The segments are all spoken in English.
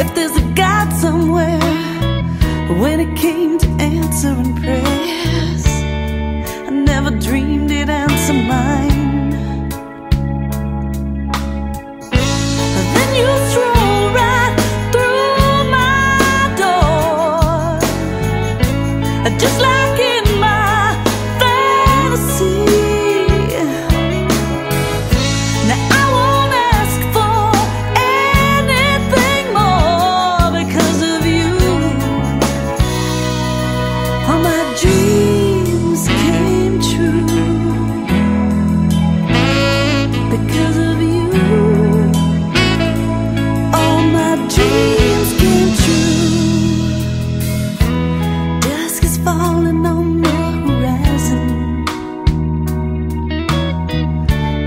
if there's a God somewhere. When it came to answering prayers, I never dreamed it'd answer mine. Then you stroll right through my door, just like. falling on the horizon.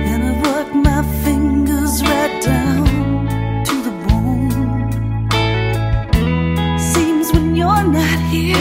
And I've worked my fingers right down to the bone. Seems when you're not here.